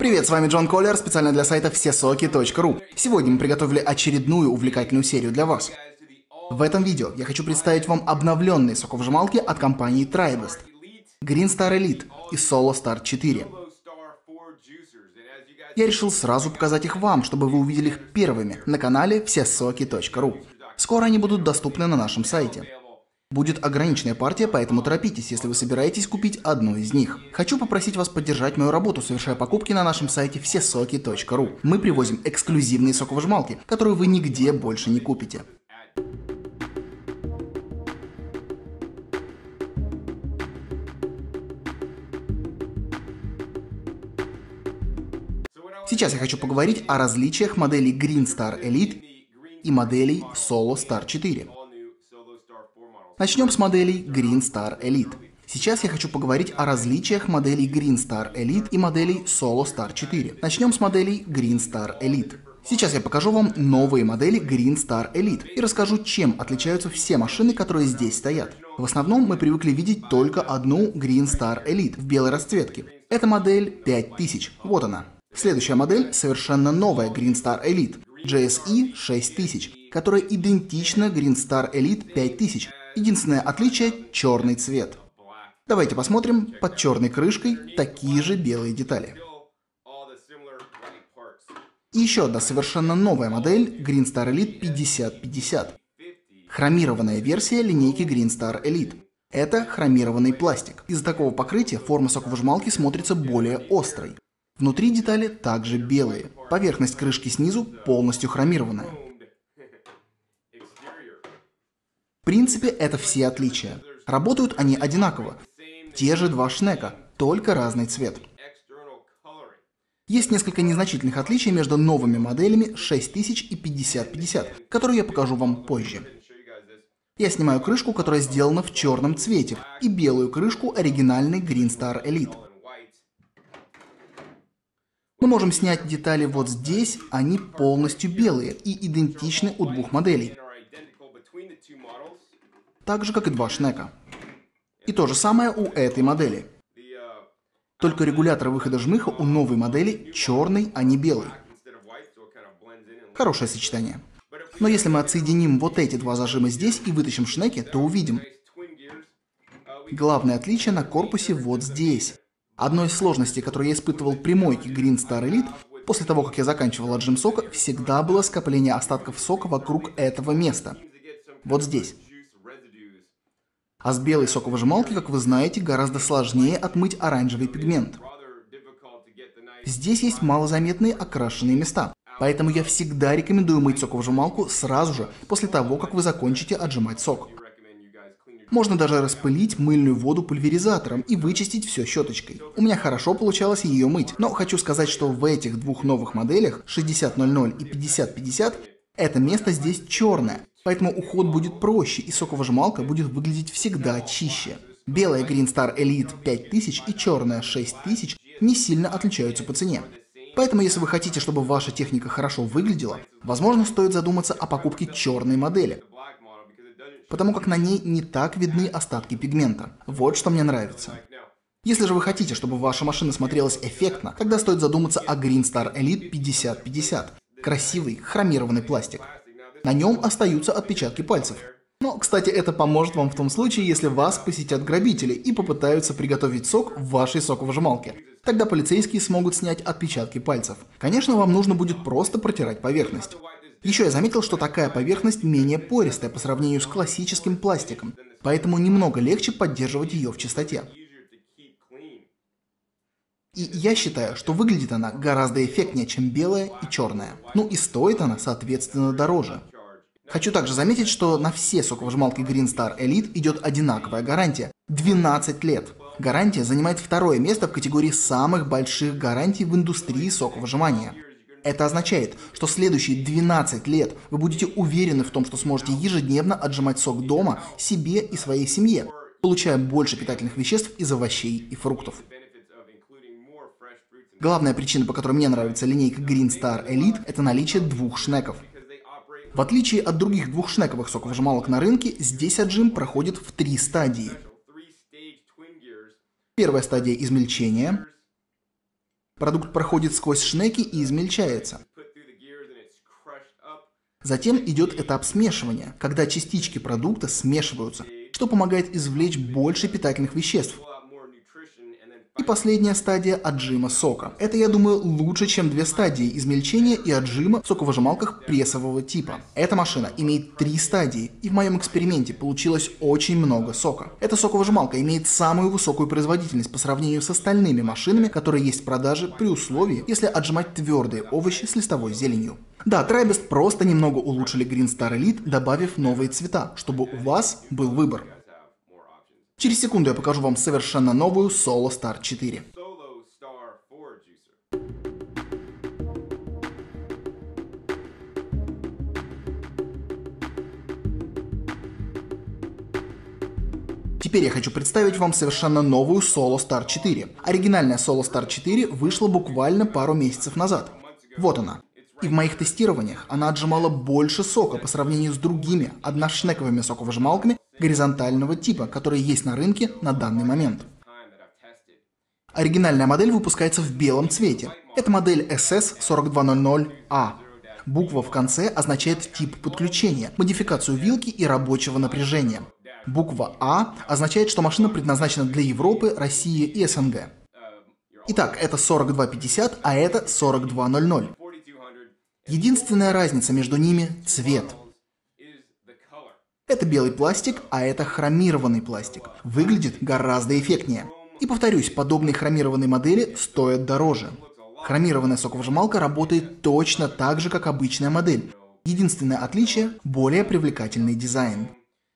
Привет, с вами Джон Коллер, специально для сайта всесоки.ру. Сегодня мы приготовили очередную увлекательную серию для вас. В этом видео я хочу представить вам обновленные соковыжималки от компании Tribest. Green Star Elite и Solo Star 4. Я решил сразу показать их вам, чтобы вы увидели их первыми на канале всесоки.ру. Скоро они будут доступны на нашем сайте. Будет ограниченная партия, поэтому торопитесь, если вы собираетесь купить одну из них. Хочу попросить вас поддержать мою работу, совершая покупки на нашем сайте всесоки.ру. Мы привозим эксклюзивные соковыжималки, которые вы нигде больше не купите. Сейчас я хочу поговорить о различиях моделей Green Star Elite и моделей Solo Star 4. Начнем с моделей Green Star Elite. Сейчас я хочу поговорить о различиях моделей Green Star Elite и моделей Solo Star 4. Начнем с моделей Green Star Elite. Сейчас я покажу вам новые модели Green Star Elite и расскажу, чем отличаются все машины, которые здесь стоят. В основном мы привыкли видеть только одну Green Star Elite в белой расцветке. Это модель 5000, вот она. Следующая модель совершенно новая Green Star Elite, GSE 6000, которая идентична Green Star Elite 5000, Единственное отличие – черный цвет. Давайте посмотрим под черной крышкой такие же белые детали. И еще одна совершенно новая модель Green Star Elite 5050. Хромированная версия линейки Green Star Elite. Это хромированный пластик. Из-за такого покрытия форма соковыжималки смотрится более острой. Внутри детали также белые. Поверхность крышки снизу полностью хромированная. В принципе, это все отличия. Работают они одинаково. Те же два шнека, только разный цвет. Есть несколько незначительных отличий между новыми моделями 6000 и 5050, которые я покажу вам позже. Я снимаю крышку, которая сделана в черном цвете, и белую крышку оригинальной Green Star Elite. Мы можем снять детали вот здесь, они полностью белые и идентичны у двух моделей так же как и два шнека. И то же самое у этой модели. Только регулятор выхода жмыха у новой модели черный, а не белый. Хорошее сочетание. Но если мы отсоединим вот эти два зажима здесь и вытащим шнеки, то увидим. Главное отличие на корпусе вот здесь. Одной из сложностей, которую я испытывал при мойке Green Star Elite, после того, как я заканчивал отжим сока, всегда было скопление остатков сока вокруг этого места. Вот здесь. А с белой соковыжималки, как вы знаете, гораздо сложнее отмыть оранжевый пигмент. Здесь есть малозаметные окрашенные места. Поэтому я всегда рекомендую мыть соковыжималку сразу же, после того, как вы закончите отжимать сок. Можно даже распылить мыльную воду пульверизатором и вычистить все щеточкой. У меня хорошо получалось ее мыть, но хочу сказать, что в этих двух новых моделях 6000 и 5050 это место здесь черное, Поэтому уход будет проще и соковыжималка будет выглядеть всегда чище. Белая Green Star Elite 5000 и черная 6000 не сильно отличаются по цене. Поэтому если вы хотите, чтобы ваша техника хорошо выглядела, возможно стоит задуматься о покупке черной модели, потому как на ней не так видны остатки пигмента. Вот что мне нравится. Если же вы хотите, чтобы ваша машина смотрелась эффектно, тогда стоит задуматься о Green Star Elite 5050. Красивый хромированный пластик. На нем остаются отпечатки пальцев. Но, кстати, это поможет вам в том случае, если вас посетят грабители и попытаются приготовить сок в вашей соковыжималке. Тогда полицейские смогут снять отпечатки пальцев. Конечно, вам нужно будет просто протирать поверхность. Еще я заметил, что такая поверхность менее пористая по сравнению с классическим пластиком, поэтому немного легче поддерживать ее в чистоте. И я считаю, что выглядит она гораздо эффектнее, чем белая и черная. Ну и стоит она, соответственно, дороже. Хочу также заметить, что на все соковыжималки Green Star Elite идет одинаковая гарантия – 12 лет. Гарантия занимает второе место в категории самых больших гарантий в индустрии соковыжимания. Это означает, что следующие 12 лет вы будете уверены в том, что сможете ежедневно отжимать сок дома себе и своей семье, получая больше питательных веществ из овощей и фруктов. Главная причина, по которой мне нравится линейка Green Star Elite, это наличие двух шнеков. В отличие от других двухшнековых соковыжималок на рынке, здесь отжим проходит в три стадии. Первая стадия измельчения, Продукт проходит сквозь шнеки и измельчается. Затем идет этап смешивания, когда частички продукта смешиваются, что помогает извлечь больше питательных веществ. Последняя стадия отжима сока. Это, я думаю, лучше, чем две стадии измельчения и отжима в соковыжималках прессового типа. Эта машина имеет три стадии, и в моем эксперименте получилось очень много сока. Эта соковыжималка имеет самую высокую производительность по сравнению с остальными машинами, которые есть в продаже при условии, если отжимать твердые овощи с листовой зеленью. Да, Tribest просто немного улучшили Green Star Elite, добавив новые цвета, чтобы у вас был выбор. Через секунду я покажу вам совершенно новую Solo Star 4. Теперь я хочу представить вам совершенно новую Solo Star 4. Оригинальная Solo Star 4 вышла буквально пару месяцев назад. Вот она. И в моих тестированиях она отжимала больше сока по сравнению с другими одношнековыми соковыжималками горизонтального типа, которые есть на рынке на данный момент. Оригинальная модель выпускается в белом цвете. Это модель SS4200A. Буква в конце означает тип подключения, модификацию вилки и рабочего напряжения. Буква А означает, что машина предназначена для Европы, России и СНГ. Итак, это 4250, а это 4200. Единственная разница между ними – цвет – это белый пластик, а это хромированный пластик. Выглядит гораздо эффектнее. И повторюсь, подобные хромированные модели стоят дороже. Хромированная соковыжималка работает точно так же, как обычная модель. Единственное отличие – более привлекательный дизайн.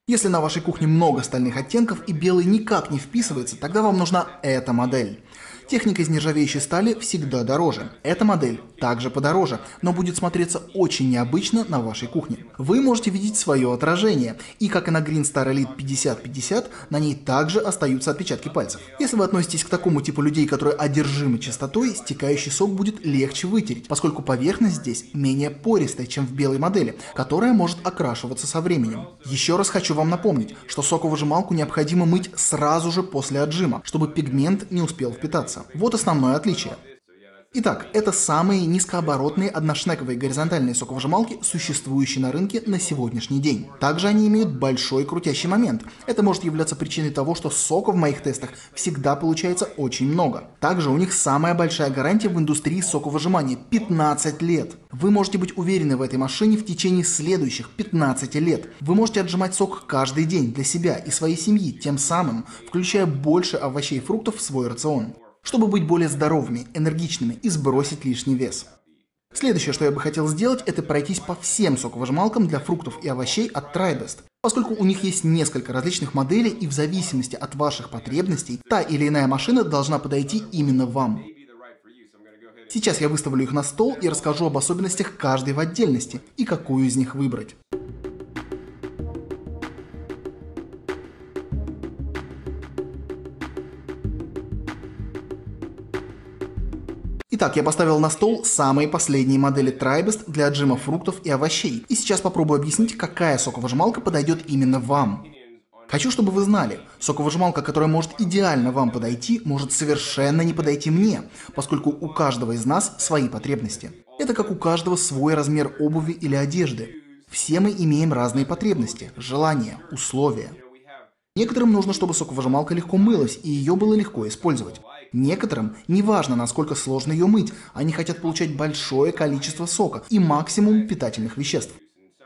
Если на вашей кухне много стальных оттенков и белый никак не вписывается, тогда вам нужна эта модель. Техника из нержавеющей стали всегда дороже. Эта модель также подороже, но будет смотреться очень необычно на вашей кухне. Вы можете видеть свое отражение, и как и на Green Star Elite 5050, на ней также остаются отпечатки пальцев. Если вы относитесь к такому типу людей, которые одержимы чистотой, стекающий сок будет легче вытереть, поскольку поверхность здесь менее пористая, чем в белой модели, которая может окрашиваться со временем. Еще раз хочу вам напомнить, что соковыжималку необходимо мыть сразу же после отжима, чтобы пигмент не успел впитаться меняться. Вот основное отличие. Итак, это самые низкооборотные одношнековые горизонтальные соковыжималки, существующие на рынке на сегодняшний день. Также они имеют большой крутящий момент. Это может являться причиной того, что сока в моих тестах всегда получается очень много. Также у них самая большая гарантия в индустрии соковыжимания – 15 лет. Вы можете быть уверены в этой машине в течение следующих 15 лет. Вы можете отжимать сок каждый день для себя и своей семьи, тем самым включая больше овощей и фруктов в свой рацион чтобы быть более здоровыми, энергичными и сбросить лишний вес. Следующее, что я бы хотел сделать, это пройтись по всем соковыжималкам для фруктов и овощей от Tribest, поскольку у них есть несколько различных моделей и в зависимости от ваших потребностей, та или иная машина должна подойти именно вам. Сейчас я выставлю их на стол и расскажу об особенностях каждой в отдельности и какую из них выбрать. Итак, я поставил на стол самые последние модели Tribest для отжима фруктов и овощей. И сейчас попробую объяснить, какая соковыжималка подойдет именно вам. Хочу, чтобы вы знали, соковыжималка, которая может идеально вам подойти, может совершенно не подойти мне, поскольку у каждого из нас свои потребности. Это как у каждого свой размер обуви или одежды. Все мы имеем разные потребности, желания, условия. Некоторым нужно, чтобы соковыжималка легко мылась и ее было легко использовать. Некоторым неважно, насколько сложно ее мыть, они хотят получать большое количество сока и максимум питательных веществ.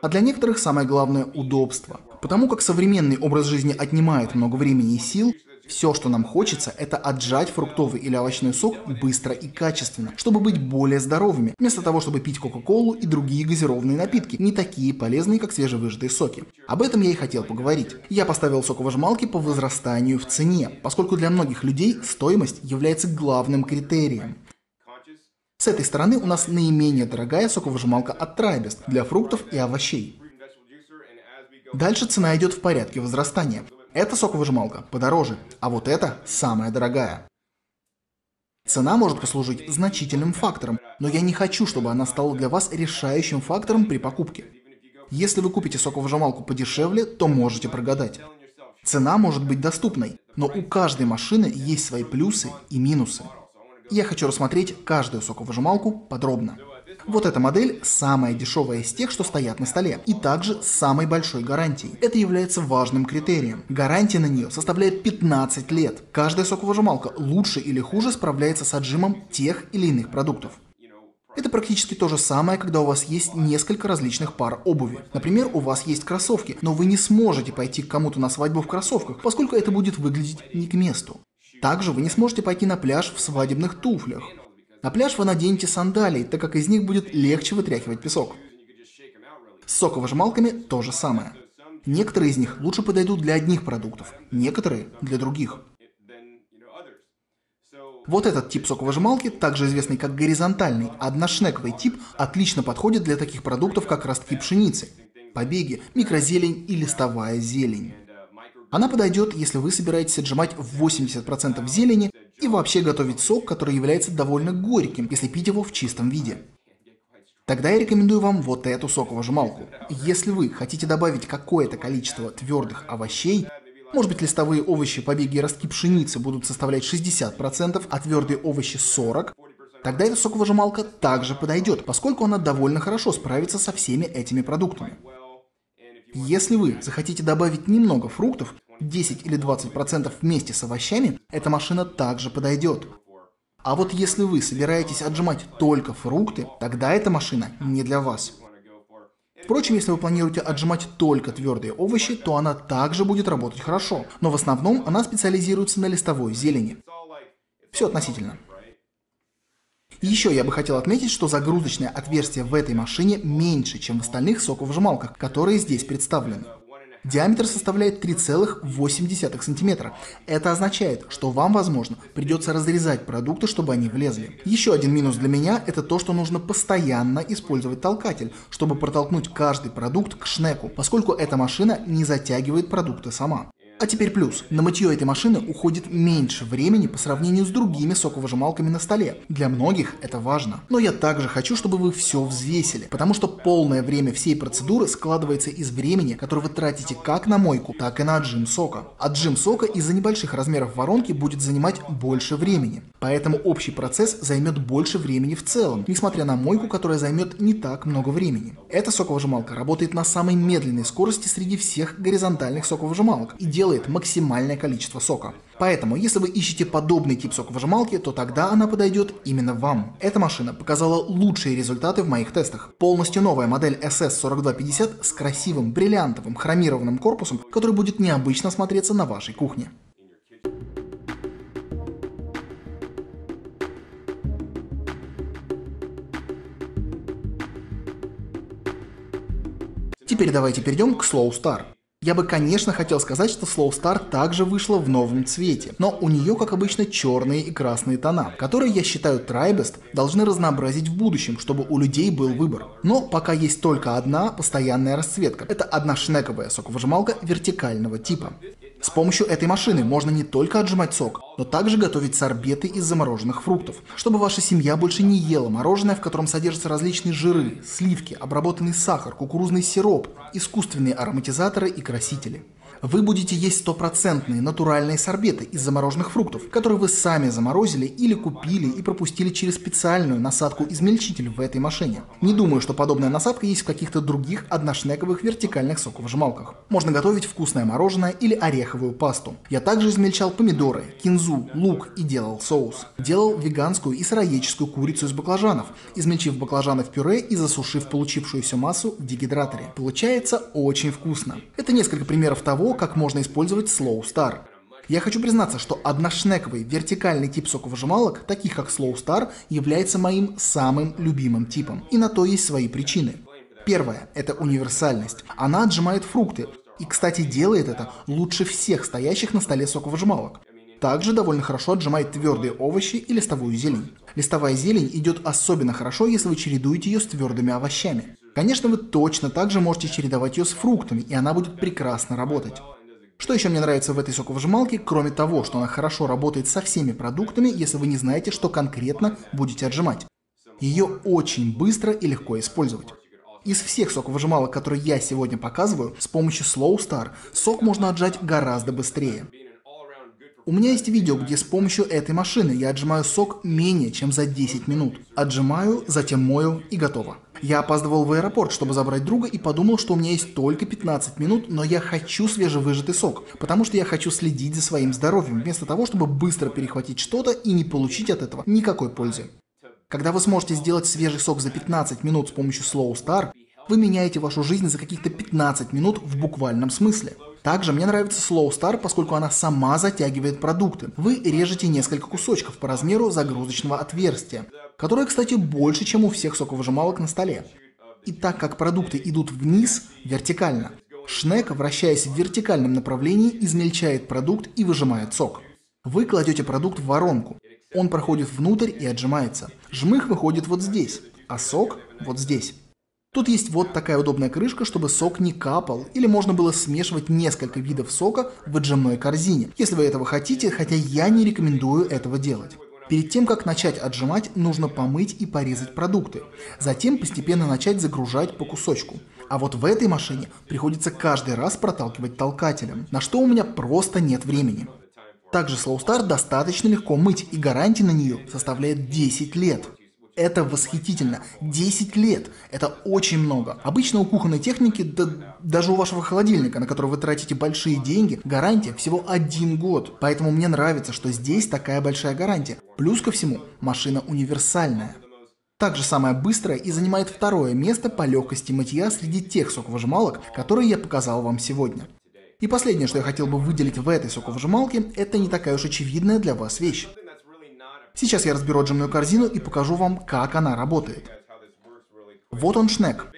А для некоторых самое главное – удобство. Потому как современный образ жизни отнимает много времени и сил, все, что нам хочется, это отжать фруктовый или овощной сок быстро и качественно, чтобы быть более здоровыми, вместо того, чтобы пить Кока-Колу и другие газированные напитки, не такие полезные, как свежевыжатые соки. Об этом я и хотел поговорить. Я поставил соковыжималки по возрастанию в цене, поскольку для многих людей стоимость является главным критерием. С этой стороны у нас наименее дорогая соковыжималка от Tribest для фруктов и овощей. Дальше цена идет в порядке возрастания. Эта соковыжималка подороже, а вот эта самая дорогая. Цена может послужить значительным фактором, но я не хочу, чтобы она стала для вас решающим фактором при покупке. Если вы купите соковыжималку подешевле, то можете прогадать. Цена может быть доступной, но у каждой машины есть свои плюсы и минусы. Я хочу рассмотреть каждую соковыжималку подробно. Вот эта модель самая дешевая из тех, что стоят на столе, и также с самой большой гарантией. Это является важным критерием. Гарантия на нее составляет 15 лет. Каждая соковыжималка лучше или хуже справляется с отжимом тех или иных продуктов. Это практически то же самое, когда у вас есть несколько различных пар обуви. Например, у вас есть кроссовки, но вы не сможете пойти к кому-то на свадьбу в кроссовках, поскольку это будет выглядеть не к месту. Также вы не сможете пойти на пляж в свадебных туфлях. На пляж вы наденете сандалии, так как из них будет легче вытряхивать песок. С соковыжималками то же самое. Некоторые из них лучше подойдут для одних продуктов, некоторые для других. Вот этот тип соковыжималки, также известный как горизонтальный, одношнековый тип, отлично подходит для таких продуктов, как ростки пшеницы, побеги, микрозелень и листовая зелень. Она подойдет, если вы собираетесь отжимать 80% зелени и вообще готовить сок, который является довольно горьким, если пить его в чистом виде. Тогда я рекомендую вам вот эту соковыжималку. Если вы хотите добавить какое-то количество твердых овощей, может быть листовые овощи, побеги и ростки пшеницы будут составлять 60%, а твердые овощи 40%, тогда эта соковыжималка также подойдет, поскольку она довольно хорошо справится со всеми этими продуктами. Если вы захотите добавить немного фруктов, 10 или 20% вместе с овощами, эта машина также подойдет. А вот если вы собираетесь отжимать только фрукты, тогда эта машина не для вас. Впрочем, если вы планируете отжимать только твердые овощи, то она также будет работать хорошо, но в основном она специализируется на листовой зелени. Все относительно. Еще я бы хотел отметить, что загрузочное отверстие в этой машине меньше, чем в остальных соковыжималках, которые здесь представлены. Диаметр составляет 3,8 см. Это означает, что вам, возможно, придется разрезать продукты, чтобы они влезли. Еще один минус для меня – это то, что нужно постоянно использовать толкатель, чтобы протолкнуть каждый продукт к шнеку, поскольку эта машина не затягивает продукты сама. А теперь плюс. На мытье этой машины уходит меньше времени по сравнению с другими соковыжималками на столе. Для многих это важно. Но я также хочу, чтобы вы все взвесили, потому что полное время всей процедуры складывается из времени, которое вы тратите как на мойку, так и на отжим сока. Отжим сока из-за небольших размеров воронки будет занимать больше времени. Поэтому общий процесс займет больше времени в целом, несмотря на мойку, которая займет не так много времени. Эта соковыжималка работает на самой медленной скорости среди всех горизонтальных соковыжималок и делает делает максимальное количество сока. Поэтому, если вы ищете подобный тип соковыжималки, то тогда она подойдет именно вам. Эта машина показала лучшие результаты в моих тестах. Полностью новая модель SS4250 с красивым бриллиантовым хромированным корпусом, который будет необычно смотреться на вашей кухне. Теперь давайте перейдем к Slow Star. Я бы, конечно, хотел сказать, что Slow Star также вышла в новом цвете, но у нее, как обычно, черные и красные тона, которые, я считаю, Tribest должны разнообразить в будущем, чтобы у людей был выбор. Но пока есть только одна постоянная расцветка. Это одна шнековая соковыжималка вертикального типа. С помощью этой машины можно не только отжимать сок, но также готовить сорбеты из замороженных фруктов, чтобы ваша семья больше не ела мороженое, в котором содержатся различные жиры, сливки, обработанный сахар, кукурузный сироп, искусственные ароматизаторы и красители вы будете есть стопроцентные натуральные сорбеты из замороженных фруктов, которые вы сами заморозили или купили и пропустили через специальную насадку-измельчитель в этой машине. Не думаю, что подобная насадка есть в каких-то других одношнековых вертикальных соковыжималках. Можно готовить вкусное мороженое или ореховую пасту. Я также измельчал помидоры, кинзу, лук и делал соус. Делал веганскую и сыроедческую курицу из баклажанов, измельчив баклажаны в пюре и засушив получившуюся массу в дегидраторе. Получается очень вкусно. Это несколько примеров того, как можно использовать Slow Star. Я хочу признаться, что одношнековый вертикальный тип соковыжималок, таких как Slow Star, является моим самым любимым типом. И на то есть свои причины. Первое – это универсальность. Она отжимает фрукты. И, кстати, делает это лучше всех стоящих на столе соковыжималок. Также довольно хорошо отжимает твердые овощи и листовую зелень. Листовая зелень идет особенно хорошо, если вы чередуете ее с твердыми овощами. Конечно, вы точно так же можете чередовать ее с фруктами, и она будет прекрасно работать. Что еще мне нравится в этой соковыжималке, кроме того, что она хорошо работает со всеми продуктами, если вы не знаете, что конкретно будете отжимать. Ее очень быстро и легко использовать. Из всех соковыжималок, которые я сегодня показываю, с помощью Slow Star сок можно отжать гораздо быстрее. У меня есть видео, где с помощью этой машины я отжимаю сок менее чем за 10 минут. Отжимаю, затем мою и готово. Я опаздывал в аэропорт, чтобы забрать друга и подумал, что у меня есть только 15 минут, но я хочу свежевыжатый сок, потому что я хочу следить за своим здоровьем, вместо того, чтобы быстро перехватить что-то и не получить от этого никакой пользы. Когда вы сможете сделать свежий сок за 15 минут с помощью Slow Star, вы меняете вашу жизнь за каких-то 15 минут в буквальном смысле. Также мне нравится Slow Star, поскольку она сама затягивает продукты. Вы режете несколько кусочков по размеру загрузочного отверстия, которое, кстати, больше, чем у всех соковыжималок на столе. И так как продукты идут вниз, вертикально, Шнек, вращаясь в вертикальном направлении, измельчает продукт и выжимает сок. Вы кладете продукт в воронку. Он проходит внутрь и отжимается. Жмых выходит вот здесь, а сок вот здесь. Тут есть вот такая удобная крышка, чтобы сок не капал, или можно было смешивать несколько видов сока в отжимной корзине, если вы этого хотите, хотя я не рекомендую этого делать. Перед тем, как начать отжимать, нужно помыть и порезать продукты. Затем постепенно начать загружать по кусочку. А вот в этой машине приходится каждый раз проталкивать толкателем, на что у меня просто нет времени. Также Slow Start достаточно легко мыть, и гарантия на нее составляет 10 лет. Это восхитительно. 10 лет. Это очень много. Обычно у кухонной техники, да, даже у вашего холодильника, на который вы тратите большие деньги, гарантия всего один год. Поэтому мне нравится, что здесь такая большая гарантия. Плюс ко всему, машина универсальная. Также самая быстрая и занимает второе место по легкости мытья среди тех соковыжималок, которые я показал вам сегодня. И последнее, что я хотел бы выделить в этой соковыжималке, это не такая уж очевидная для вас вещь. Сейчас я разберу отжимную корзину и покажу вам, как она работает. Вот он шнек.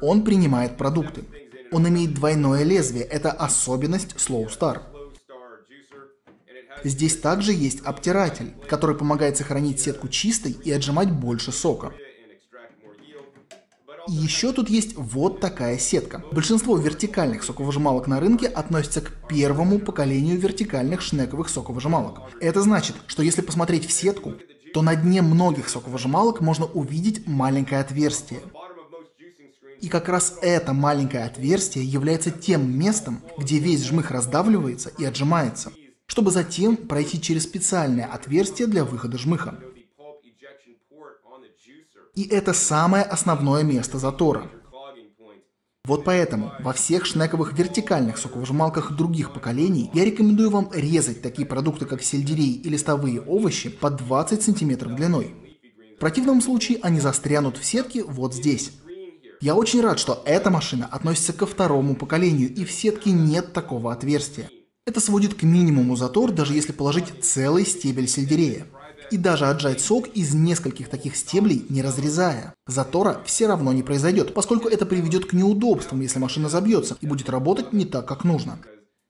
Он принимает продукты. Он имеет двойное лезвие. Это особенность Slow Star. Здесь также есть обтиратель, который помогает сохранить сетку чистой и отжимать больше сока. И еще тут есть вот такая сетка. Большинство вертикальных соковыжималок на рынке относятся к первому поколению вертикальных шнековых соковыжималок. Это значит, что если посмотреть в сетку, то на дне многих соковыжималок можно увидеть маленькое отверстие. И как раз это маленькое отверстие является тем местом, где весь жмых раздавливается и отжимается, чтобы затем пройти через специальное отверстие для выхода жмыха. И это самое основное место затора. Вот поэтому во всех шнековых вертикальных соковыжималках других поколений я рекомендую вам резать такие продукты, как сельдерей и листовые овощи по 20 см длиной. В противном случае они застрянут в сетке вот здесь. Я очень рад, что эта машина относится ко второму поколению и в сетке нет такого отверстия. Это сводит к минимуму затор, даже если положить целый стебель сельдерея и даже отжать сок из нескольких таких стеблей, не разрезая. Затора все равно не произойдет, поскольку это приведет к неудобствам, если машина забьется и будет работать не так, как нужно.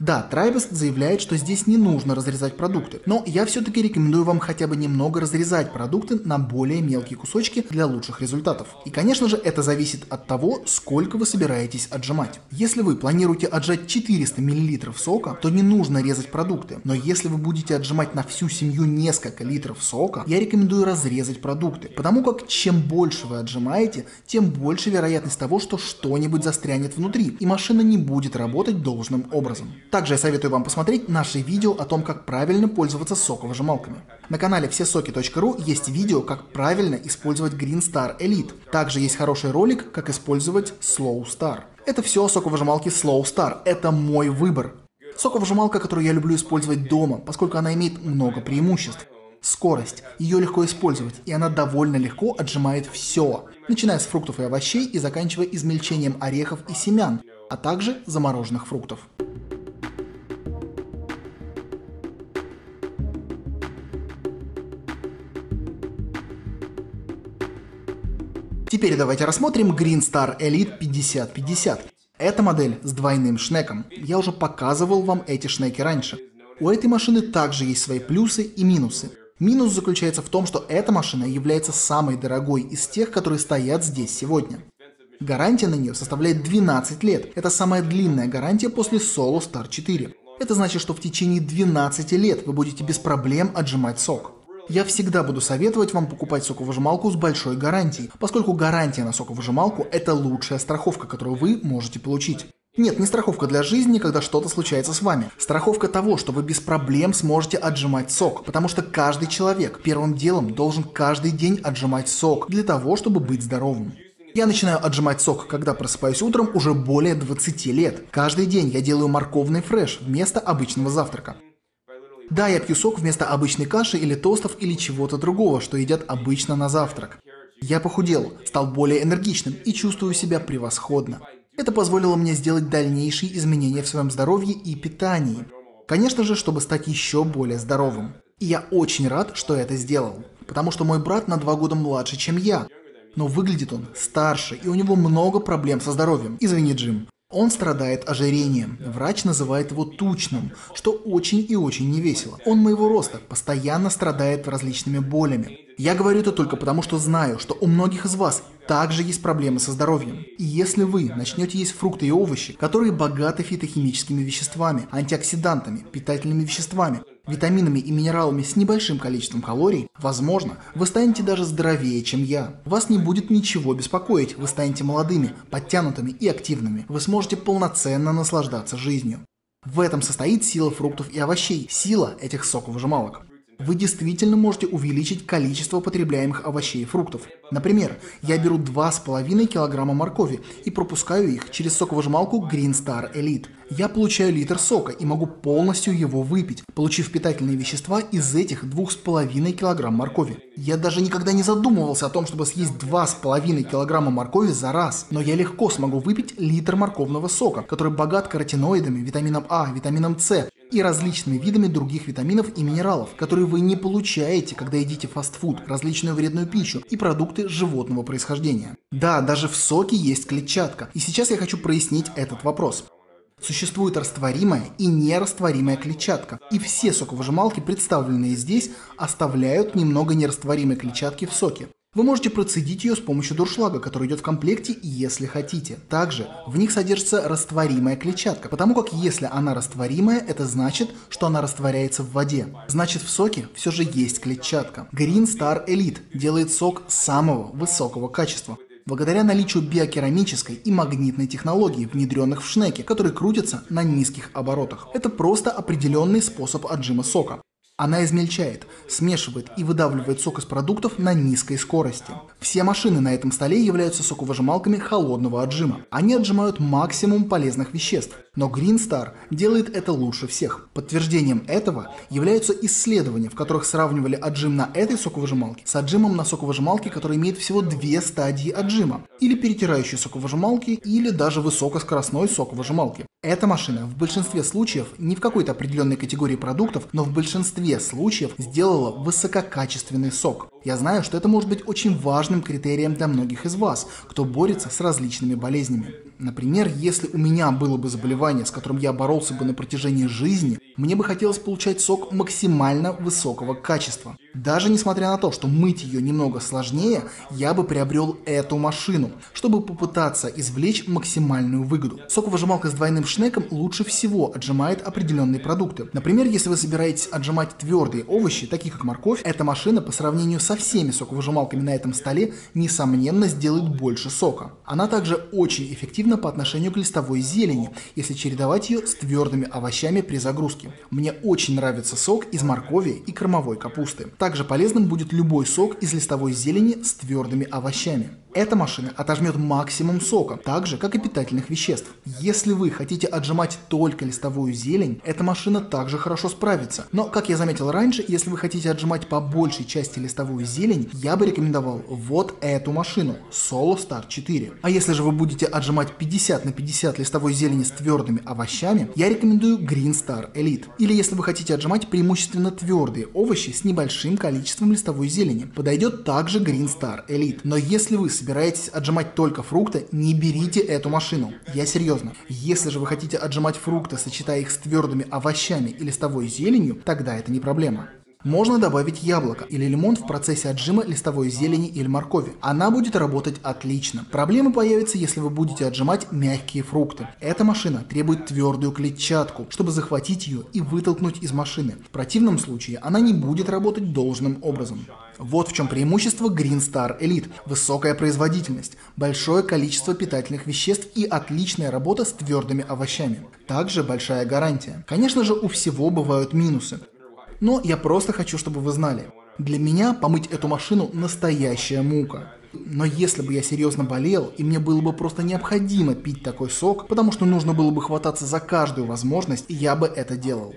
Да, Трайбест заявляет, что здесь не нужно разрезать продукты, но я все-таки рекомендую вам хотя бы немного разрезать продукты на более мелкие кусочки для лучших результатов. И конечно же это зависит от того, сколько вы собираетесь отжимать. Если вы планируете отжать 400 мл сока, то не нужно резать продукты, но если вы будете отжимать на всю семью несколько литров сока, я рекомендую разрезать продукты, потому как чем больше вы отжимаете, тем больше вероятность того, что что-нибудь застрянет внутри, и машина не будет работать должным образом. Также я советую вам посмотреть наши видео о том, как правильно пользоваться соковыжималками. На канале всесоки.ру есть видео, как правильно использовать Green Star Elite. Также есть хороший ролик, как использовать Slow Star. Это все соковыжималки Slow Star. Это мой выбор. Соковыжималка, которую я люблю использовать дома, поскольку она имеет много преимуществ. Скорость. Ее легко использовать, и она довольно легко отжимает все, начиная с фруктов и овощей и заканчивая измельчением орехов и семян, а также замороженных фруктов. Теперь давайте рассмотрим Green Star Elite 5050. Эта модель с двойным шнеком. Я уже показывал вам эти шнеки раньше. У этой машины также есть свои плюсы и минусы. Минус заключается в том, что эта машина является самой дорогой из тех, которые стоят здесь сегодня. Гарантия на нее составляет 12 лет. Это самая длинная гарантия после Solo Star 4. Это значит, что в течение 12 лет вы будете без проблем отжимать сок. Я всегда буду советовать вам покупать соковыжималку с большой гарантией, поскольку гарантия на соковыжималку – это лучшая страховка, которую вы можете получить. Нет, не страховка для жизни, когда что-то случается с вами. Страховка того, что вы без проблем сможете отжимать сок. Потому что каждый человек первым делом должен каждый день отжимать сок для того, чтобы быть здоровым. Я начинаю отжимать сок, когда просыпаюсь утром уже более 20 лет. Каждый день я делаю морковный фреш вместо обычного завтрака. Да, я пью сок вместо обычной каши или тостов или чего-то другого, что едят обычно на завтрак. Я похудел, стал более энергичным и чувствую себя превосходно. Это позволило мне сделать дальнейшие изменения в своем здоровье и питании. Конечно же, чтобы стать еще более здоровым. И я очень рад, что это сделал. Потому что мой брат на два года младше, чем я. Но выглядит он старше, и у него много проблем со здоровьем. Извини, Джим. Он страдает ожирением. Врач называет его тучным, что очень и очень невесело. Он моего роста, постоянно страдает различными болями. Я говорю это только потому, что знаю, что у многих из вас также есть проблемы со здоровьем. И если вы начнете есть фрукты и овощи, которые богаты фитохимическими веществами, антиоксидантами, питательными веществами, витаминами и минералами с небольшим количеством калорий, возможно, вы станете даже здоровее, чем я. Вас не будет ничего беспокоить, вы станете молодыми, подтянутыми и активными. Вы сможете полноценно наслаждаться жизнью. В этом состоит сила фруктов и овощей, сила этих соковыжималок вы действительно можете увеличить количество потребляемых овощей и фруктов. Например, я беру 2,5 кг моркови и пропускаю их через соковыжималку Green Star Elite. Я получаю литр сока и могу полностью его выпить, получив питательные вещества из этих 2,5 кг моркови. Я даже никогда не задумывался о том, чтобы съесть 2,5 кг моркови за раз, но я легко смогу выпить литр морковного сока, который богат каротиноидами, витамином А, витамином С, и различными видами других витаминов и минералов, которые вы не получаете, когда едите фастфуд, различную вредную пищу и продукты животного происхождения. Да, даже в соке есть клетчатка, и сейчас я хочу прояснить этот вопрос. Существует растворимая и нерастворимая клетчатка, и все соковыжималки, представленные здесь, оставляют немного нерастворимой клетчатки в соке. Вы можете процедить ее с помощью дуршлага, который идет в комплекте, если хотите. Также в них содержится растворимая клетчатка, потому как если она растворимая, это значит, что она растворяется в воде. Значит в соке все же есть клетчатка. Green Star Elite делает сок самого высокого качества благодаря наличию биокерамической и магнитной технологии, внедренных в шнеки, которые крутятся на низких оборотах. Это просто определенный способ отжима сока. Она измельчает, смешивает и выдавливает сок из продуктов на низкой скорости. Все машины на этом столе являются соковыжималками холодного отжима. Они отжимают максимум полезных веществ. Но Green Star делает это лучше всех. Подтверждением этого являются исследования, в которых сравнивали отжим на этой соковыжималке с отжимом на соковыжималке, которая имеет всего две стадии отжима. Или перетирающей соковыжималки, или даже высокоскоростной соковыжималки. Эта машина в большинстве случаев, не в какой-то определенной категории продуктов, но в большинстве случаев сделала высококачественный сок. Я знаю, что это может быть очень важным критерием для многих из вас, кто борется с различными болезнями. Например, если у меня было бы заболевание, с которым я боролся бы на протяжении жизни, мне бы хотелось получать сок максимально высокого качества. Даже несмотря на то, что мыть ее немного сложнее, я бы приобрел эту машину, чтобы попытаться извлечь максимальную выгоду. Соковыжималка с двойным шнеком лучше всего отжимает определенные продукты. Например, если вы собираетесь отжимать твердые овощи, такие как морковь, эта машина по сравнению со всеми соковыжималками на этом столе, несомненно, сделает больше сока. Она также очень эффективна по отношению к листовой зелени, если чередовать ее с твердыми овощами при загрузке. Мне очень нравится сок из моркови и кормовой капусты. Также полезным будет любой сок из листовой зелени с твердыми овощами. Эта машина отожмет максимум сока, так же, как и питательных веществ. Если вы хотите отжимать только листовую зелень, эта машина также хорошо справится. Но, как я заметил раньше, если вы хотите отжимать по большей части листовую зелень, я бы рекомендовал вот эту машину, Solo Star 4. А если же вы будете отжимать 50 на 50 листовой зелени с твердыми овощами, я рекомендую Green Star Elite. Или если вы хотите отжимать преимущественно твердые овощи с небольшим количеством листовой зелени, подойдет также Green Star Elite. Но если вы собираетесь отжимать только фрукты, не берите эту машину. Я серьезно. Если же вы хотите отжимать фрукты, сочетая их с твердыми овощами и листовой зеленью, тогда это не проблема. Можно добавить яблоко или лимон в процессе отжима листовой зелени или моркови. Она будет работать отлично. Проблемы появятся, если вы будете отжимать мягкие фрукты. Эта машина требует твердую клетчатку, чтобы захватить ее и вытолкнуть из машины. В противном случае она не будет работать должным образом. Вот в чем преимущество Green Star Elite. Высокая производительность, большое количество питательных веществ и отличная работа с твердыми овощами. Также большая гарантия. Конечно же, у всего бывают минусы. Но я просто хочу, чтобы вы знали. Для меня помыть эту машину настоящая мука. Но если бы я серьезно болел, и мне было бы просто необходимо пить такой сок, потому что нужно было бы хвататься за каждую возможность, я бы это делал.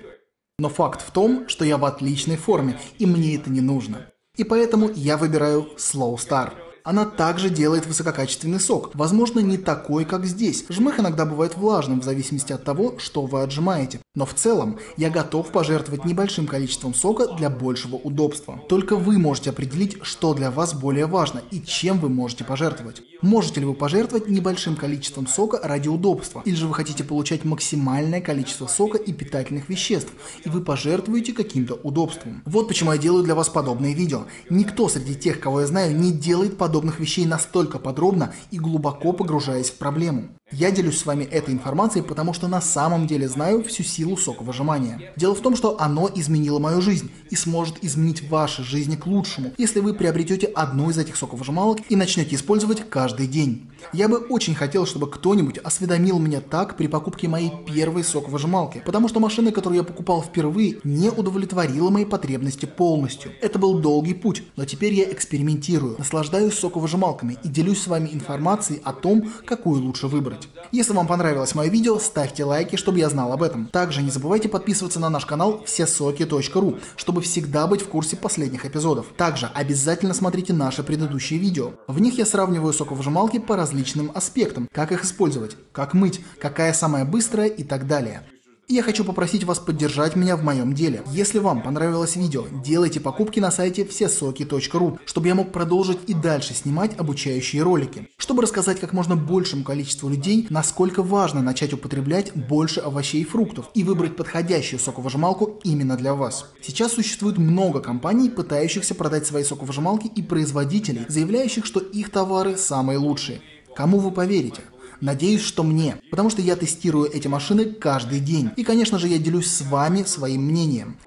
Но факт в том, что я в отличной форме, и мне это не нужно. И поэтому я выбираю Slow Star. Она также делает высококачественный сок. Возможно, не такой, как здесь. Жмых иногда бывает влажным, в зависимости от того, что вы отжимаете. Но в целом, я готов пожертвовать небольшим количеством сока для большего удобства. Только вы можете определить, что для вас более важно и чем вы можете пожертвовать. Можете ли вы пожертвовать небольшим количеством сока ради удобства? Или же вы хотите получать максимальное количество сока и питательных веществ, и вы пожертвуете каким-то удобством? Вот почему я делаю для вас подобные видео. Никто среди тех, кого я знаю, не делает подобные подобных вещей настолько подробно и глубоко погружаясь в проблему. Я делюсь с вами этой информацией, потому что на самом деле знаю всю силу соковыжимания. Дело в том, что оно изменило мою жизнь и сможет изменить ваши жизни к лучшему, если вы приобретете одну из этих соковыжималок и начнете использовать каждый день. Я бы очень хотел, чтобы кто-нибудь осведомил меня так при покупке моей первой соковыжималки, потому что машина, которую я покупал впервые, не удовлетворила мои потребности полностью. Это был долгий путь, но теперь я экспериментирую, наслаждаюсь соковыжималками и делюсь с вами информацией о том, какую лучше выбрать выбрать. Если вам понравилось мое видео, ставьте лайки, чтобы я знал об этом. Также не забывайте подписываться на наш канал всесоки.ру, чтобы всегда быть в курсе последних эпизодов. Также обязательно смотрите наши предыдущие видео. В них я сравниваю соковыжималки по различным аспектам, как их использовать, как мыть, какая самая быстрая и так далее. Я хочу попросить вас поддержать меня в моем деле. Если вам понравилось видео, делайте покупки на сайте всесоки.ру, чтобы я мог продолжить и дальше снимать обучающие ролики. Чтобы рассказать как можно большему количеству людей, насколько важно начать употреблять больше овощей и фруктов и выбрать подходящую соковыжималку именно для вас. Сейчас существует много компаний, пытающихся продать свои соковыжималки и производителей, заявляющих, что их товары самые лучшие. Кому вы поверите? Надеюсь, что мне, потому что я тестирую эти машины каждый день. И, конечно же, я делюсь с вами своим мнением.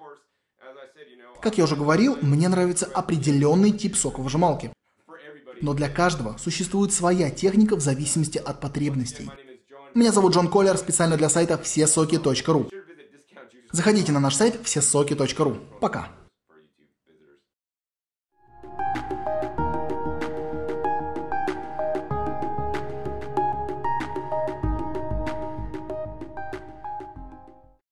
Как я уже говорил, мне нравится определенный тип соковыжималки. Но для каждого существует своя техника в зависимости от потребностей. Меня зовут Джон Коллер, специально для сайта всесоки.ру. Заходите на наш сайт всесоки.ру. Пока.